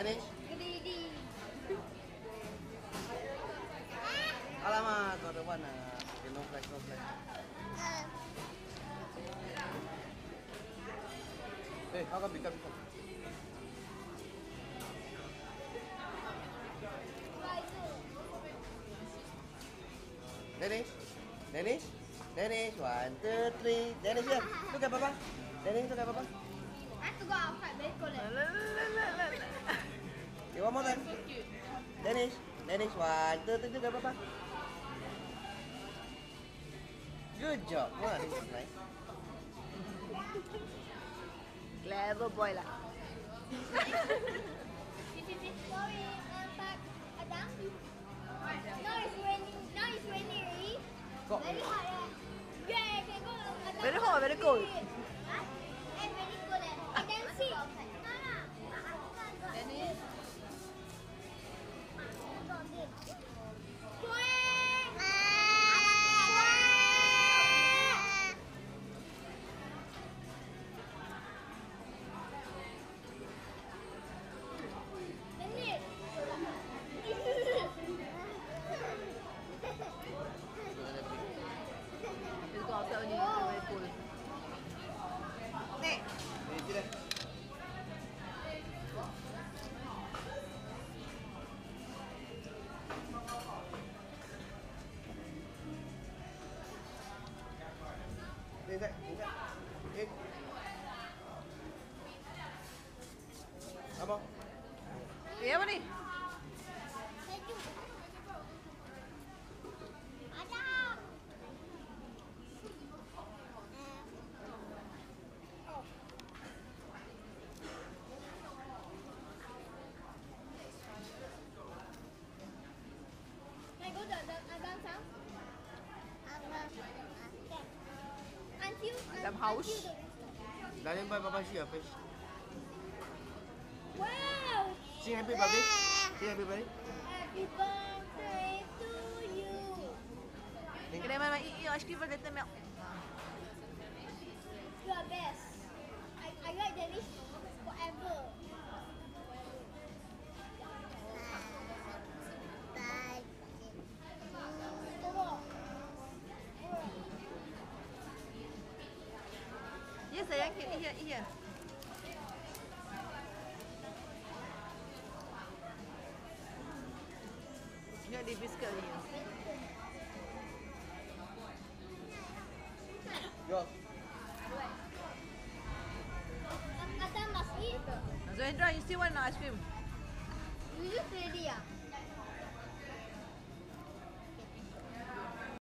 sini. Gedi-gedi. Alamat, kau depan ah. Kino flex, kino flex. Eh, aku bika bika. Dennis, Dennis, Dennis, one, two, three, Dennis here. Look at Papa. Dennis, look at Papa. I have to go outside, baby. Let. Dennis, Dennis, one, two, three. Look at Papa. Good job. Wow, this is nice. Clever boy lah. Sorry, um, Adam. Now it's raining. Now it's raining already. Very hot, eh? Yeah, can go. Adam. Very hot very cold? 现在现在诶 madam house. Galing ba baba siya, fish? Wow! Sing happy birthday. É. Sing happy birthday. Happy birthday to you. Eu acho que vai também. Sayang. Here, here. Ingat dia biscuit ni. Go. Eat. Zohendra, you still want ice cream? You just ready ah?